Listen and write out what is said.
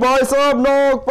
भाई साहब नोक